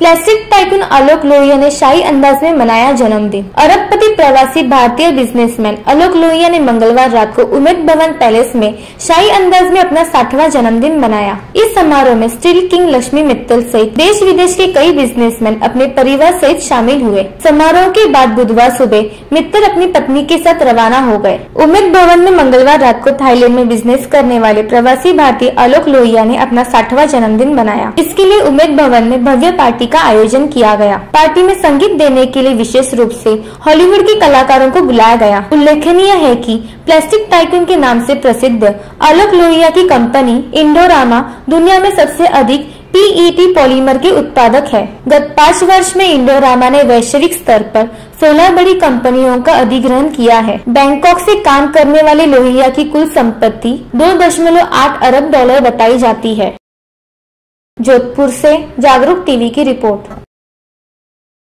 Plastic tycoon Alok Lohia ने शाही अंदाज में मनाया जन्मदिन। अरबपति प्रवासी भारतीय बिजनेसमैन आलोक लोहिया ने मंगलवार रात को उमेद भवन पैलेस में शाही अंदाज में अपना साठवां जन्मदिन मनाया। इस समारोह में स्टील किंग लक्ष्मी मित्तल सहित देश विदेश के कई बिजनेसमैन अपने परिवार सहित शामिल हुए। समारोह के बाद बुधवार सुबह मित्तल अपनी पत्नी के साथ रवाना हो गए। उमेद भवन में मंगलवार रात को थाईलैंड में बिज़नेस करने वाले प्रवासी भारतीय आलोक लोहिया ने अपना साठवां जन्मदिन मनाया। इसके लिए उमेद भवन में भव्य पार्टी का आयोजन किया गया। पार्टी में संगीत देने के लिए विशेष रूप से हॉलीवुड के कलाकारों को बुलाया गया। उल्लेखनीय है कि प्लास्टिक टाइकन के नाम से प्रसिद्ध आलोक लोहिया की कंपनी इंडोरामा दुनिया में सबसे अधिक पीईटी पॉलीमर के उत्पादक है। गत पाँच वर्ष में इंडोरामा ने वैश्विक स्तर पर 16 बड़ी कंपनियों का अधिग्रहण किया है। बैंकॉक से काम करने वाले लोहिया की कुल संपत्ति दो दशमलव आठ अरब डॉलर बताई जाती है। जोधपुर से जागरूक टीवी की रिपोर्ट।